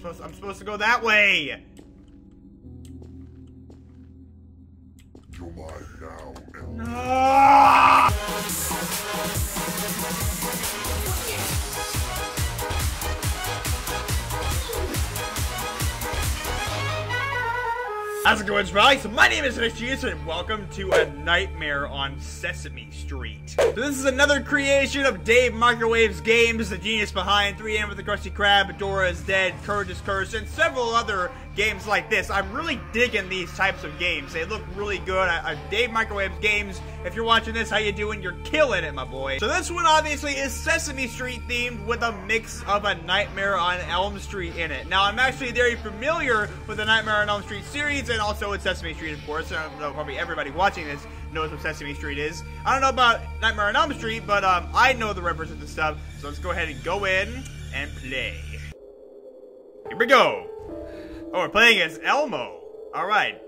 supposed, I'm supposed to go that way. You're mine now. Ah! How's it going, Smiley? So my name is Nichius, and welcome to A Nightmare on Sesame Street. So this is another creation of Dave Microwaves Games, the genius behind 3am with the Krusty Krab, Dora is Dead, Courage's Curse, and several other games like this. I'm really digging these types of games. They look really good. I, I, Dave Microwaves Games, if you're watching this, how you doing? You're killing it, my boy. So this one obviously is Sesame Street themed with a mix of A Nightmare on Elm Street in it. Now, I'm actually very familiar with the Nightmare on Elm Street series and also with Sesame Street, of course. I don't know, probably everybody watching this knows what Sesame Street is. I don't know about Nightmare on Elm Street, but um, I know the references and stuff. So let's go ahead and go in and play. Here we go. Oh, we're playing as Elmo. Alright.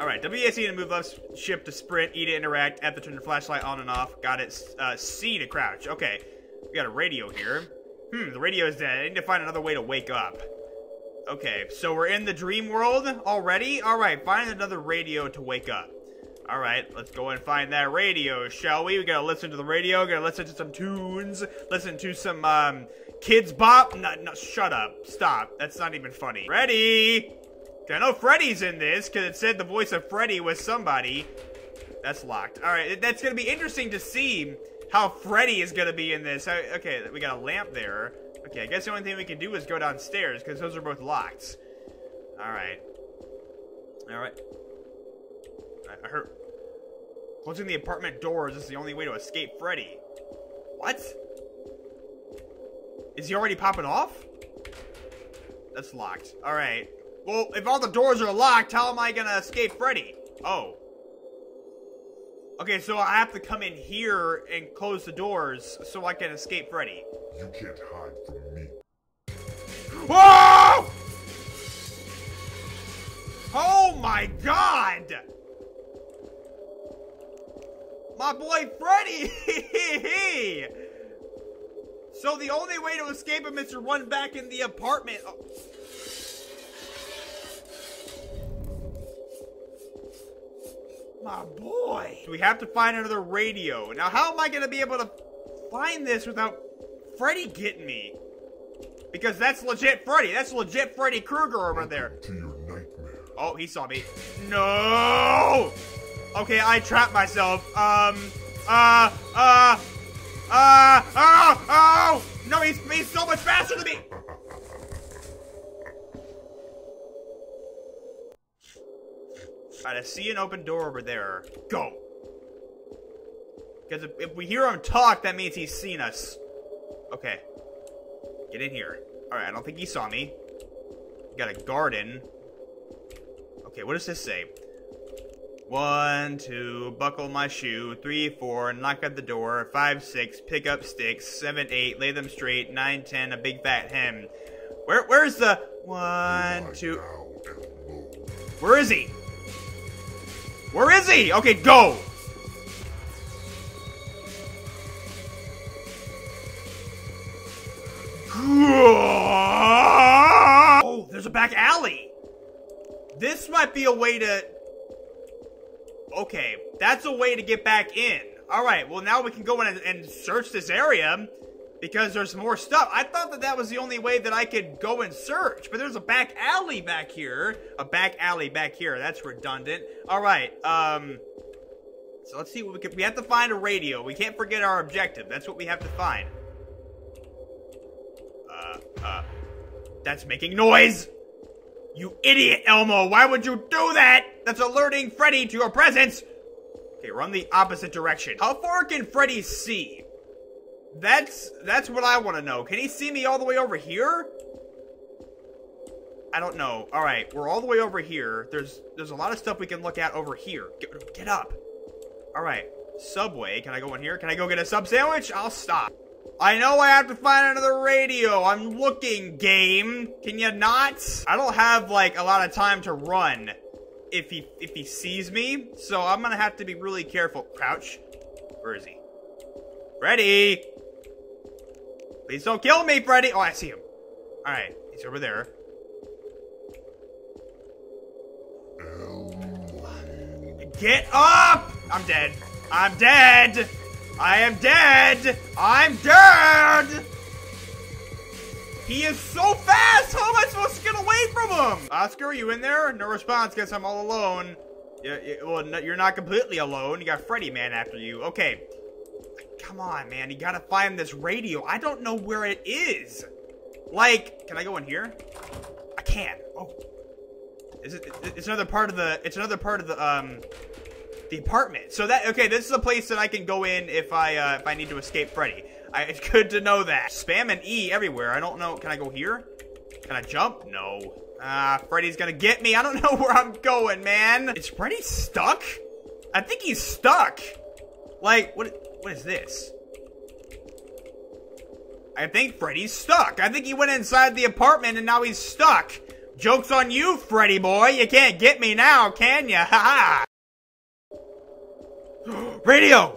Alright, WASD to move left, shift to sprint, E to interact, F to turn the flashlight on and off. Got it. Uh, C to crouch. Okay. We got a radio here. Hmm, the radio is dead. I need to find another way to wake up. Okay, so we're in the dream world already? Alright, find another radio to wake up. Alright, let's go and find that radio, shall we? We gotta listen to the radio, gotta listen to some tunes, listen to some, um, Kidz Bop? No, no, shut up. Stop. That's not even funny. Freddy! I know Freddy's in this, because it said the voice of Freddy was somebody. That's locked. Alright, that's gonna be interesting to see how Freddy is gonna be in this. Okay, we got a lamp there. Okay, I guess the only thing we can do is go downstairs, because those are both locked. Alright. Alright. I heard... Closing the apartment doors is the only way to escape Freddy. What? Is he already popping off? That's locked. Alright. Well, if all the doors are locked, how am I gonna escape Freddy? Oh. Okay, so I have to come in here and close the doors so I can escape Freddy. You can't hide from me. Whoa! Oh my god! My boy Freddy! so the only way to escape him is to run back in the apartment. Oh. My boy. We have to find another radio. Now, how am I going to be able to find this without Freddy getting me? Because that's legit Freddy. That's legit Freddy Krueger over there. To your nightmare. Oh, he saw me. No! Okay, I trapped myself. Um, uh, uh, uh, oh, oh! No, he's, he's so much faster than me! Alright, I see an open door over there. Go! Because if, if we hear him talk, that means he's seen us. Okay. Get in here. Alright, I don't think he saw me. Got a garden. Okay, what does this say? One, two, buckle my shoe. Three, four, knock at the door. Five, six, pick up sticks. Seven, eight, lay them straight. Nine, ten, a big fat hen. Where, where's the one, two? Where is he? Where is he? Okay, go. Oh, there's a back alley. This might be a way to... Okay, that's a way to get back in. Alright, well now we can go in and, and, search this area because there's more stuff. I thought that that was the only way that I could go and search, but there's a back alley back here. A back alley back here. That's redundant. Alright, um... So let's see what we can... We have to find a radio. We can't forget our objective. That's what we have to find. Uh, uh... That's making noise! You idiot, Elmo! Why would you do that? That's alerting Freddy to your presence! Okay, run the opposite direction. How far can Freddy see? That's that's what I want to know. Can he see me all the way over here? I don't know. All right, we're all the way over here. There's there's a lot of stuff we can look at over here. Get, get up. All right, Subway. Can I go in here? Can I go get a sub sandwich? I'll stop. I know I have to find another radio. I'm looking, game. Can you not? I don't have, like, a lot of time to run if he if he sees me, so I'm gonna have to be really careful. Crouch. Where is he? Freddy! Please don't kill me, Freddy! Oh, I see him. Alright, he's over there. Get up! I'm dead. I'm dead! I am dead! I'm dead! He is so fast! How am I supposed to get away from him? Oscar, are you in there? No response. Guess I'm all alone. Yeah, yeah, well, no, you're not completely alone. You got Freddy Man after you. Okay. Come on, man. You gotta find this radio. I don't know where it is. Like, can I go in here? I can. Oh. Is it? It's another part of the. It's another part of the um, the apartment. So that okay. This is a place that I can go in if I uh, if I need to escape Freddy. I, it's good to know that. Spam and E everywhere. I don't know. Can I go here? Can I jump? No. Ah, Freddy's gonna get me. I don't know where I'm going, man. Is Freddy stuck? I think he's stuck. Like, what? What is this? I think Freddy's stuck. I think he went inside the apartment and now he's stuck. Joke's on you, Freddy boy. You can't get me now, can ya? Ha ha! Radio!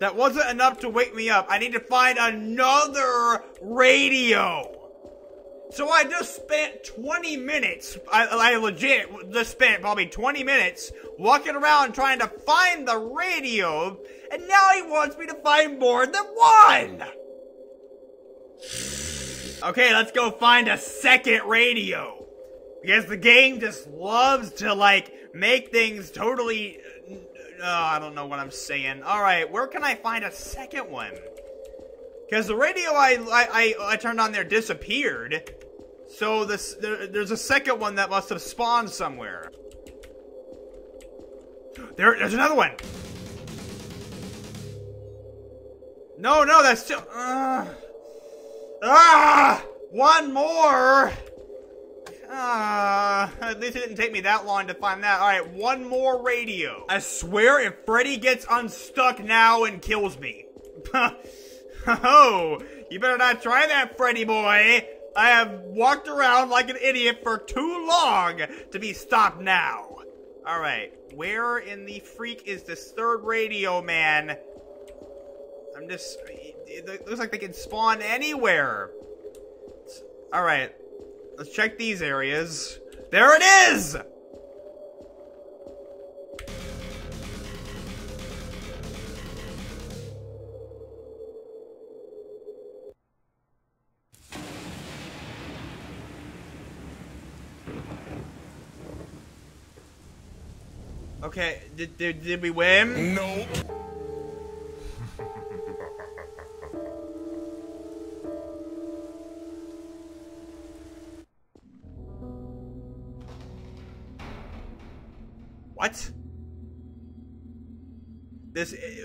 That wasn't enough to wake me up. I need to find another radio. So I just spent 20 minutes, I, I legit just spent probably 20 minutes walking around trying to find the radio, and now he wants me to find more than one! Okay, let's go find a second radio. Because the game just loves to, like, make things totally... Uh, I don't know what I'm saying. Alright, where can I find a second one? Because the radio I, I, I, I, turned on there disappeared. So this there, there's a second one that must have spawned somewhere. There, there's another one. No, no, that's still... Uh, Ah! One more! Ah, at least it didn't take me that long to find that. Alright, one more radio. I swear if Freddy gets unstuck now and kills me. oh, you better not try that, Freddy boy. I have walked around like an idiot for too long to be stopped now. Alright, where in the freak is this third radio, man? I'm just it looks like they can spawn anywhere. Alright. Let's check these areas. There it is! Okay, did, did, did we win? Nope.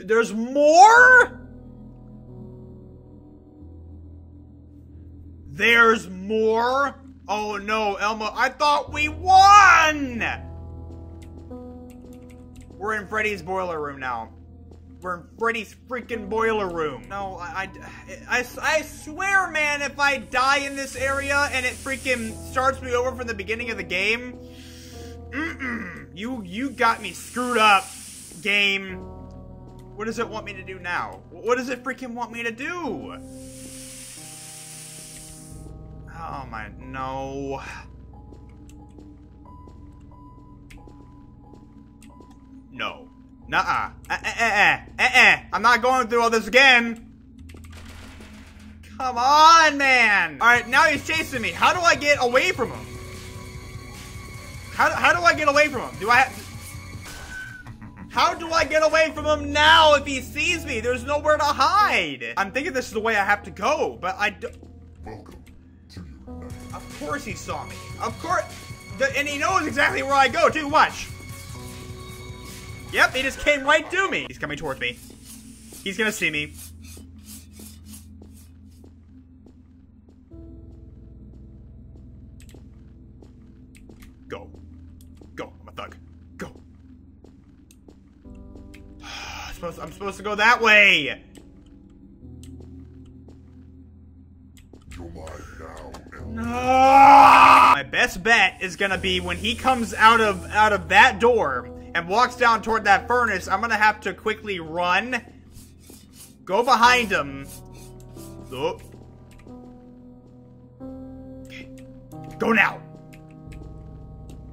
There's more? There's more? Oh no, Elmo, I thought we won! We're in Freddy's boiler room now. We're in Freddy's freaking boiler room. No, I, I, I, I swear, man, if I die in this area and it freaking starts me over from the beginning of the game, Mm-mm. You you got me screwed up, game. What does it want me to do now? What does it freaking want me to do? Oh my no. No. Nuh-uh. Uh-uh. I'm not going through all this again. Come on, man. All right, now he's chasing me. How do I get away from him? How, how do I get away from him? Do I How do I get away from him now if he sees me? There's nowhere to hide. I'm thinking this is the way I have to go, but I don't... Welcome to your night. Of course he saw me. Of course... And he knows exactly where I go, too. Watch. Yep, he just came right to me. He's coming towards me. He's gonna see me. Go. Go. I'm a thug. Supposed, I'm supposed to go that way. You're mine now and My best bet is gonna be when he comes out of out of that door and walks down toward that furnace. I'm gonna have to quickly run, go behind him, Oh. Go now.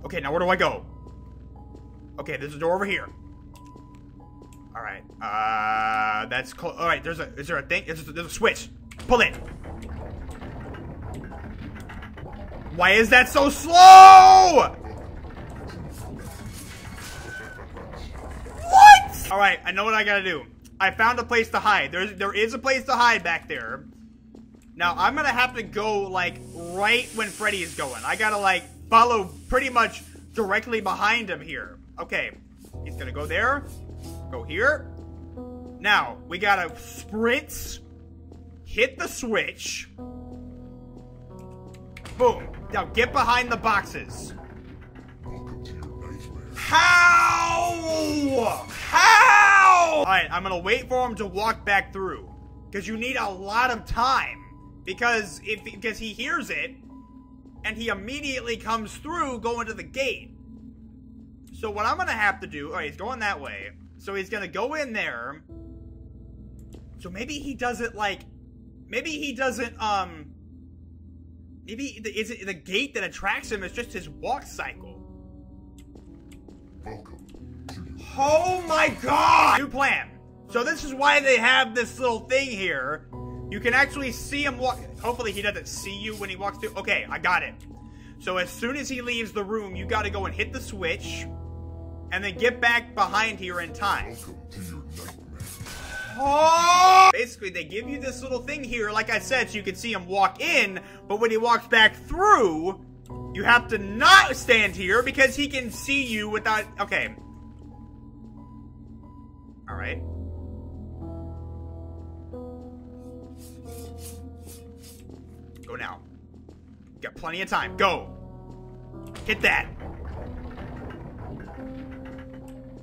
Okay, now where do I go? Okay, there's a door over here. Right. Uh, that's close. All right. There's a. Is there a thing? Is there, there's a switch. Pull it. Why is that so slow? What? All right. I know what I gotta do. I found a place to hide. There's there is a place to hide back there. Now I'm gonna have to go like right when Freddy is going. I gotta like follow pretty much directly behind him here. Okay. He's gonna go there. Go here. Now, we gotta sprint, hit the switch. Boom. Now get behind the boxes. How? How? Alright, I'm gonna wait for him to walk back through. Because you need a lot of time. Because if because he hears it, and he immediately comes through going to the gate. So what I'm gonna have to do, alright, he's going that way. So he's gonna go in there. So maybe he doesn't like, maybe he doesn't, um, maybe the, is it the gate that attracts him is just his walk cycle. Welcome Oh my god! New plan. So this is why they have this little thing here. You can actually see him walk. Hopefully he doesn't see you when he walks through. Okay, I got it. So as soon as he leaves the room, you gotta go and hit the switch. And then get back behind here in time. welcome to your nightmare. Oh! Basically, they give you this little thing here, like I said, so you can see him walk in, but when he walks back through, you have to not stand here because he can see you without. Okay. Alright. Go now. Got plenty of time. Go. Hit that.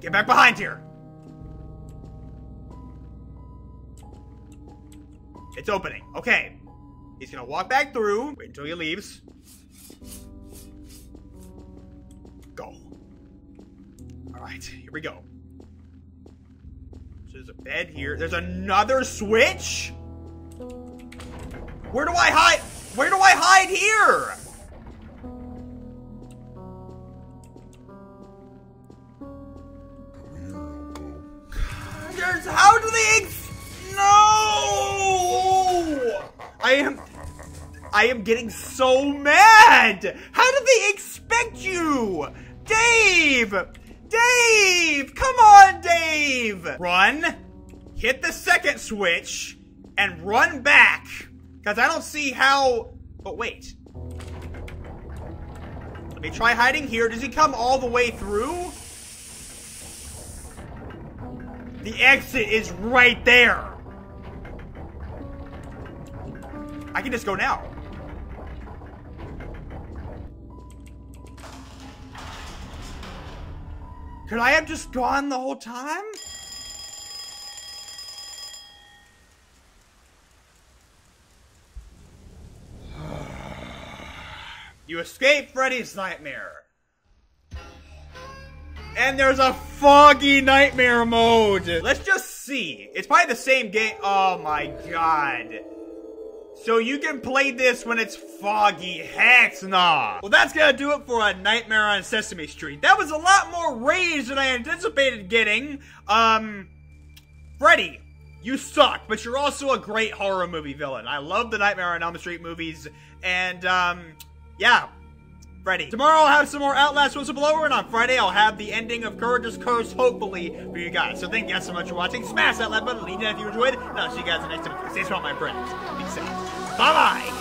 Get back behind here. It's opening. Okay. He's gonna walk back through. Wait until he leaves. Go. Alright, here we go. So there's a bed here. There's another switch? Where do I hide? Where do I hide here? I am getting so mad! How did they expect you? Dave! Dave! Come on, Dave! Run, hit the second switch, and run back. Because I don't see how. But wait. Let me try hiding here. Does he come all the way through? The exit is right there. I can just go now. Could I have just gone the whole time? you escaped Freddy's nightmare. And there's a foggy nightmare mode. Let's just see. It's probably the same game. Oh my god. So you can play this when it's foggy. Heck nah. Well, that's gonna do it for a Nightmare on Sesame Street. That was a lot more rage than I anticipated getting. Um, Freddy, you suck, but you're also a great horror movie villain. I love the Nightmare on Elm Street movies, and um, yeah. Freddy. Tomorrow I'll have some more Outlast Whistleblower, and on Friday I'll have the ending of Courage's Curse, hopefully, for you guys. So thank you guys so much for watching. Smash that like button, leave if you enjoyed, and I'll see you guys next time. Stay strong, my friends. Peace out. Bye-bye!